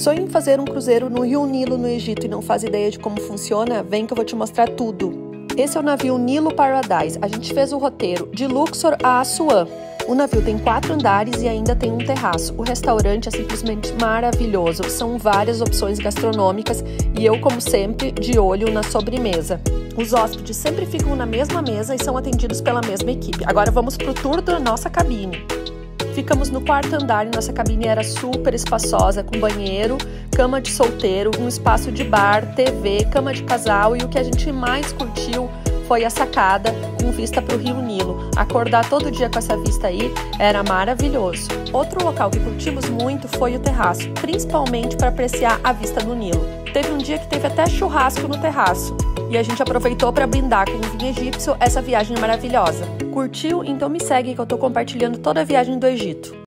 Sonha em fazer um cruzeiro no Rio Nilo, no Egito, e não faz ideia de como funciona? Vem que eu vou te mostrar tudo. Esse é o navio Nilo Paradise. A gente fez o roteiro de Luxor a Assuã. O navio tem quatro andares e ainda tem um terraço. O restaurante é simplesmente maravilhoso. São várias opções gastronômicas e eu, como sempre, de olho na sobremesa. Os hóspedes sempre ficam na mesma mesa e são atendidos pela mesma equipe. Agora vamos para o tour da nossa cabine. Ficamos no quarto andar e nossa cabine era super espaçosa, com banheiro, cama de solteiro, um espaço de bar, TV, cama de casal e o que a gente mais curtiu foi a sacada com vista para o Rio Nilo. Acordar todo dia com essa vista aí era maravilhoso. Outro local que curtimos muito foi o terraço, principalmente para apreciar a vista do Nilo. Teve um dia que teve até churrasco no terraço e a gente aproveitou para brindar com o vinho egípcio essa viagem maravilhosa. Curtiu? Então me segue que eu estou compartilhando toda a viagem do Egito.